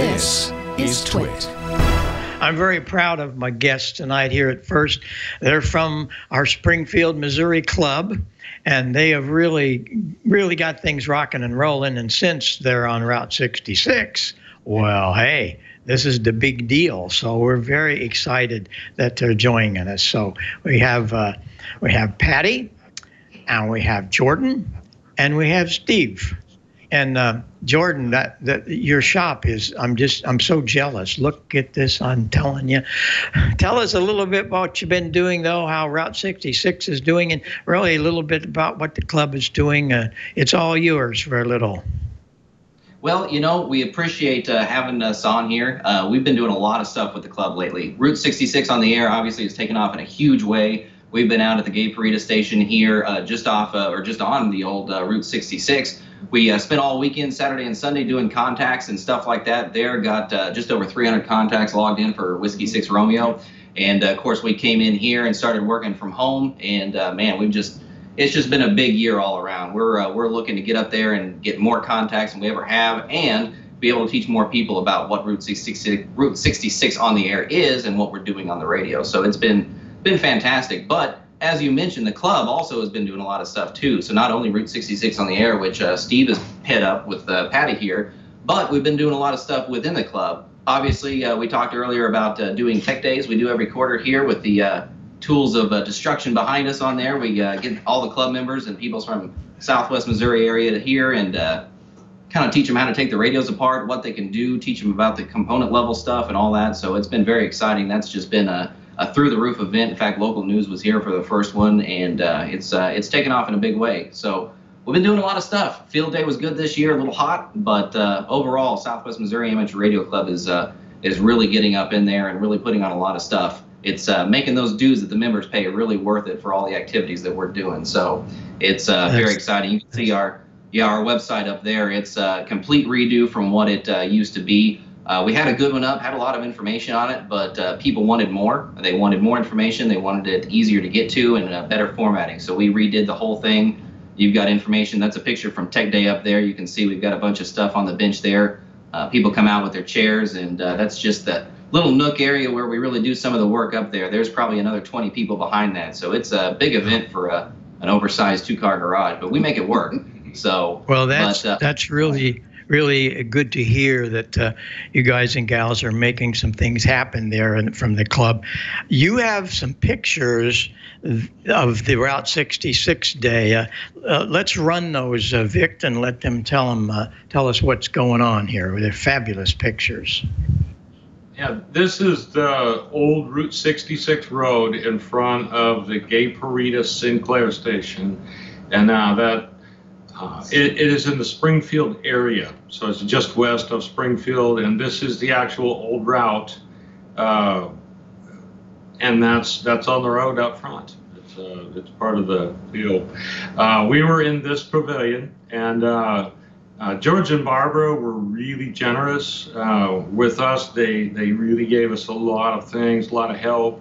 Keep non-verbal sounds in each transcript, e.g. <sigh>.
This is Twit. I'm very proud of my guests tonight here at First. They're from our Springfield, Missouri club, and they have really, really got things rocking and rolling. And since they're on Route 66, well, hey, this is the big deal. So we're very excited that they're joining us. So we have uh, we have Patty, and we have Jordan, and we have Steve. And uh, Jordan, that, that your shop is, I'm just, I'm so jealous. Look at this, I'm telling you. Tell us a little bit about what you've been doing, though, how Route 66 is doing, and really a little bit about what the club is doing. Uh, it's all yours for a little. Well, you know, we appreciate uh, having us on here. Uh, we've been doing a lot of stuff with the club lately. Route 66 on the air obviously has taken off in a huge way. We've been out at the Gay Parita station here, uh, just off uh, or just on the old uh, Route 66. We uh, spent all weekend, Saturday and Sunday, doing contacts and stuff like that. There, got uh, just over 300 contacts logged in for Whiskey Six Romeo, and uh, of course, we came in here and started working from home. And man, we've just it's just been a big year all around. We're we're looking to get up there and get more contacts than we ever have, and be able to teach more people about what Route 66 Route 66 on the air is and what we're doing on the radio. So it's been been fantastic. But as you mentioned, the club also has been doing a lot of stuff too. So not only Route 66 on the air, which uh, Steve has head up with uh, Patty here, but we've been doing a lot of stuff within the club. Obviously, uh, we talked earlier about uh, doing tech days. We do every quarter here with the uh, tools of uh, destruction behind us on there. We get all the club members and people from Southwest Missouri area to here and kind of teach them how to take the radios apart, what they can do, teach them about the component level stuff and all that. So it's been very exciting. That's just been a a through the roof event. In fact, local news was here for the first one, and uh, it's uh, it's taken off in a big way. So we've been doing a lot of stuff. Field day was good this year, a little hot, but uh, overall, Southwest Missouri Amateur Radio Club is uh, is really getting up in there and really putting on a lot of stuff. It's uh, making those dues that the members pay really worth it for all the activities that we're doing. So it's uh, very exciting. You can see our yeah our website up there. It's a complete redo from what it used to be. Uh, we had a good one up, had a lot of information on it, but uh, people wanted more. They wanted more information. They wanted it easier to get to and uh, better formatting. So we redid the whole thing. You've got information. That's a picture from Tech Day up there. You can see we've got a bunch of stuff on the bench there. Uh, people come out with their chairs, and uh, that's just the little nook area where we really do some of the work up there. There's probably another 20 people behind that. So it's a big event for a, an oversized two-car garage, but we make it work. <laughs> So well, that's but, uh, that's really really good to hear that uh, you guys and gals are making some things happen there and from the club. You have some pictures of the Route 66 day. Uh, uh, let's run those, uh, Vic, and let them tell them uh, tell us what's going on here. They're fabulous pictures. Yeah, this is the old Route 66 road in front of the Gay Parita Sinclair station. And now that uh, it, it is in the Springfield area, so it's just west of Springfield, and this is the actual old route, uh, and that's that's on the road up front. It's uh, it's part of the deal. Uh, we were in this pavilion, and uh, George and Barbara were really generous with us. They they really gave us a lot of things, a lot of help.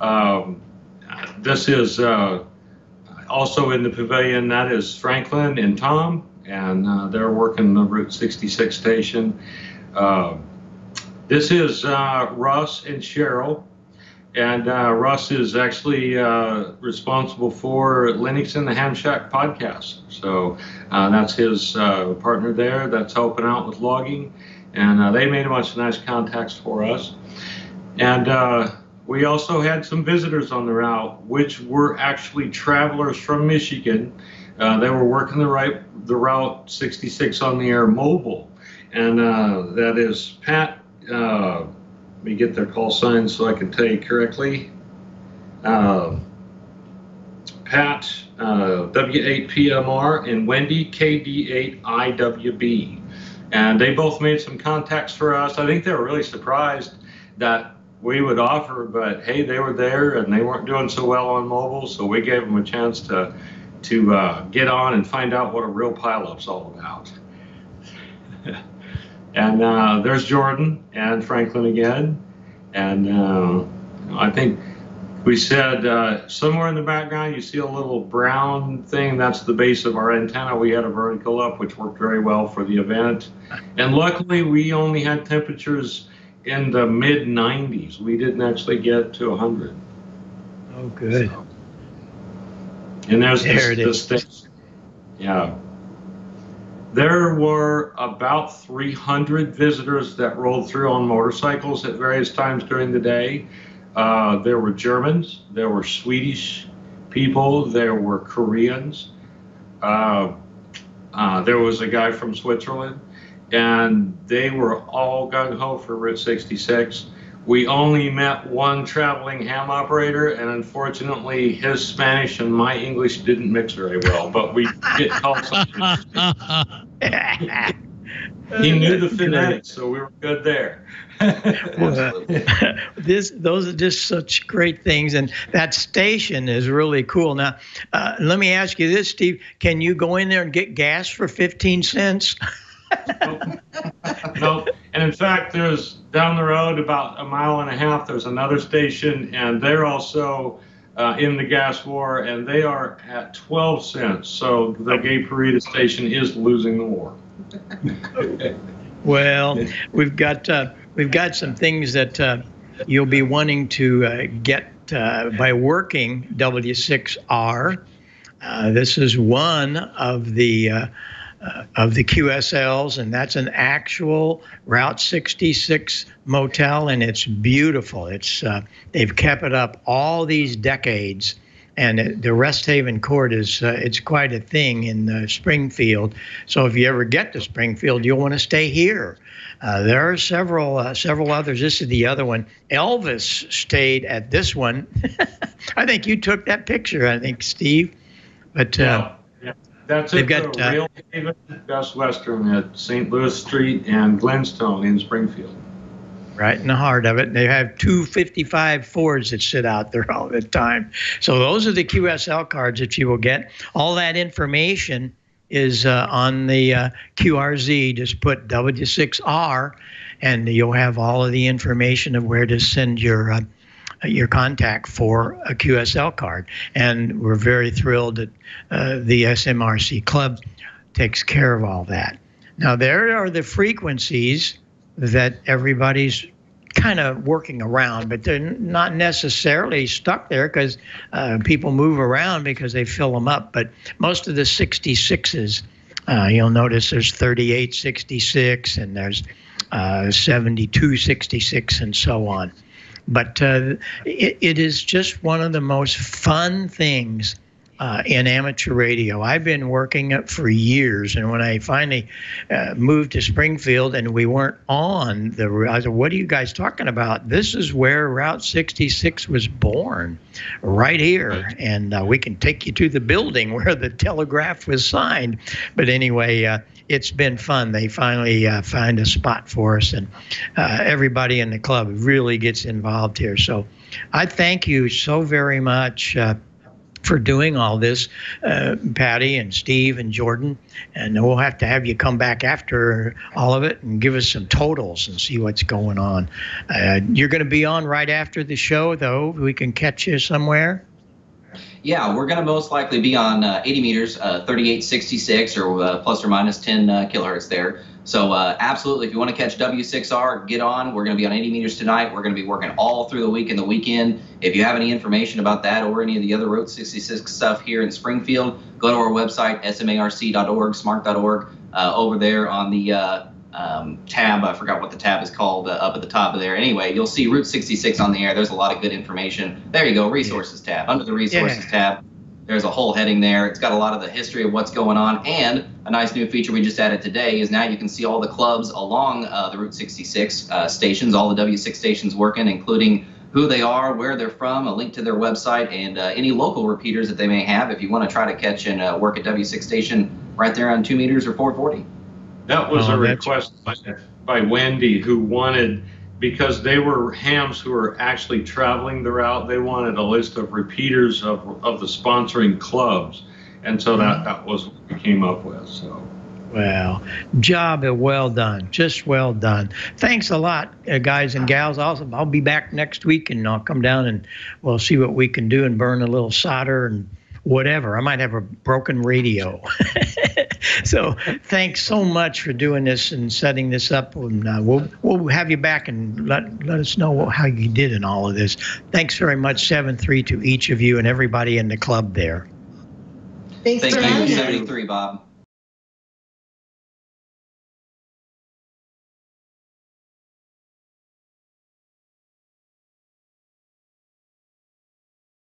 Um, this is also in the pavilion, that is Franklin and Tom, and uh, they're working the Route 66 station. Uh, this is uh, Russ and Cheryl, and uh, Russ is actually uh, responsible for Linux in the Ham Shack podcast. So that's his partner there that's helping out with logging, and they made a bunch of nice contacts for us. And we also had some visitors on the route, which were actually travelers from Michigan. Uh, they were working the right the route 66 on the air mobile, and uh, that is Pat. Uh, let me get their call sign so I can tell you correctly. Uh, Pat uh, W8PMR and Wendy KD8IWB, and they both made some contacts for us. I think they were really surprised that we would offer, but hey, they were there and they weren't doing so well on mobile, so we gave them a chance to to uh, get on and find out what a real pileup's all about. <laughs> and uh, there's Jordan and Franklin again, and uh, I think We said uh, somewhere in the background you see a little brown thing. That's the base of our antenna. We had a vertical up, which worked very well for the event. And luckily, we only had temperatures in the mid 90s. We didn't actually get to 100. Oh, good. So, and there's There this, this thing. Yeah. There were about 300 visitors that rolled through on motorcycles at various times during the day. Uh, there were Germans, there were Swedish people, there were Koreans, uh, uh, there was a guy from Switzerland, and they were all gung ho for Route 66. We only met one traveling ham operator, and unfortunately, his Spanish and my English didn't mix very well, but we get called something. He knew the finesse, so we were good there. <laughs> This those are just such great things and that station is really cool now uh, let me ask you this steve can you go in there and get gas for 15 cents <laughs> no, and in fact, there's down the road about a mile and a half. There's another station, and they're also uh, in the gas war, and they are at 12 cents. So the Gay Parita station is losing the war. <laughs> well we've got uh, we've got some things that uh, you'll be wanting to uh, get uh, by working w6r uh, this is one of the uh, of the QSLs, and that's an actual Route 66 motel, and it's beautiful. It's uh, they've kept it up all these decades, and it, the Rest Haven Court is uh, it's quite a thing in uh, Springfield. So if you ever get to Springfield, you'll want to stay here. Uh, there are several uh, several others. This is the other one. Elvis stayed at this one. <laughs> I think you took that picture. I think Steve, but. That's They've it. got, the uh, Rail Haven, Best Western at St. Louis Street and Glenstone in Springfield. right in the heart of it. They have two 55 Fords that sit out there all the time. So those are the QSL cards that you will get. All that information is uh, on the uh, QRZ. Just put W6R, and you'll have all of the information of where to send your. Uh, your contact for a QSL card, and we're very thrilled that uh, the SMRC Club takes care of all that. Now, there are the frequencies that everybody's kind of working around, but they're not necessarily stuck there because uh, people move around because they fill them up. But most of the 66s, uh, you'll notice there's 3866 and there's uh, 7266 and so on. But uh, it, it is just one of the most fun things uh, in amateur radio. I've been working it for years, and when I finally uh, moved to Springfield and we weren't on the, I said, "What are you guys talking about? This is where Route 66 was born, right here, and uh, we can take you to the building <laughs> where the telegraph was signed." But anyway. Uh, it's been fun. They finally uh, find a spot for us, and uh, everybody in the club really gets involved here. So, I thank you so very much uh, for doing all this, uh, Patty and Steve and Jordan. And we'll have to have you come back after all of it and give us some totals and see what's going on. Uh, you're going to be on right after the show, though. We can catch you somewhere. Yeah, we're going to most likely be on uh, 80 meters, uh, 3866 or uh, plus or minus 10 uh, kilohertz there. So uh, absolutely, if you want to catch W6R, get on. We're going to be on 80 meters tonight. We're going to be working all through the week and the weekend. If you have any information about that or any of the other Route 66 stuff here in Springfield, go to our website, smarc.org, smart.org. Uh, over there on the um, tab, I forgot what the tab is called, uh, up at the top of there. Anyway, you'll see Route 66 on the air. There's a lot of good information. There you go, resources tab. Under the resources Yeah. tab, there's a whole heading there. It's got a lot of the history of what's going on. And a nice new feature we just added today is now you can see all the clubs along uh, the Route 66 uh, stations, all the W6 stations working, including who they are, where they're from, a link to their website, and uh, any local repeaters that they may have if you want to try to catch and uh, work at W6 station right there on 2 meters or 440. That was Oh, a request by, by Wendy, who wanted, because they were hams who were actually traveling the route, they wanted a list of repeaters of, of the sponsoring clubs. And so that, that was what we came up with, so. Well, job well done, just well done. Thanks a lot, uh, guys and gals. Also, I'll be back next week, and I'll come down and we'll see what we can do and burn a little solder and whatever. I might have a broken radio. <laughs> <laughs> so, thanks so much for doing this and setting this up. And uh, we'll we'll have you back and let let us know how you did in all of this. Thanks very much, seven three to each of you and everybody in the club there. Thanks Thank for you, having us. 73, Bob.